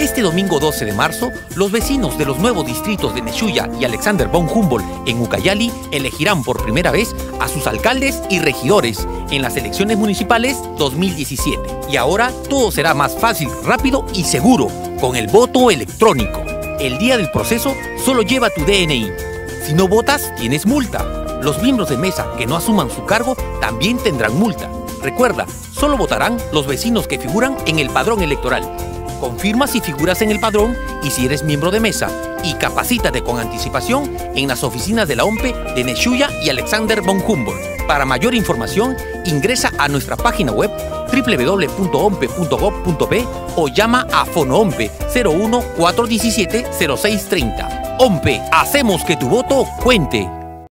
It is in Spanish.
Este domingo 12 de marzo, los vecinos de los nuevos distritos de Neshuya y Alexander von Humboldt en Ucayali elegirán por primera vez a sus alcaldes y regidores en las elecciones municipales 2017. Y ahora todo será más fácil, rápido y seguro con el voto electrónico. El día del proceso solo lleva tu DNI. Si no votas, tienes multa. Los miembros de mesa que no asuman su cargo también tendrán multa. Recuerda, solo votarán los vecinos que figuran en el padrón electoral. Confirma si figuras en el padrón y si eres miembro de mesa y capacítate con anticipación en las oficinas de la OMPE de Neshuya y Alexander von Humboldt. Para mayor información, ingresa a nuestra página web www.ompe.gov.p o llama a FonoOMPE 01 417 0630. OMPE, hacemos que tu voto cuente.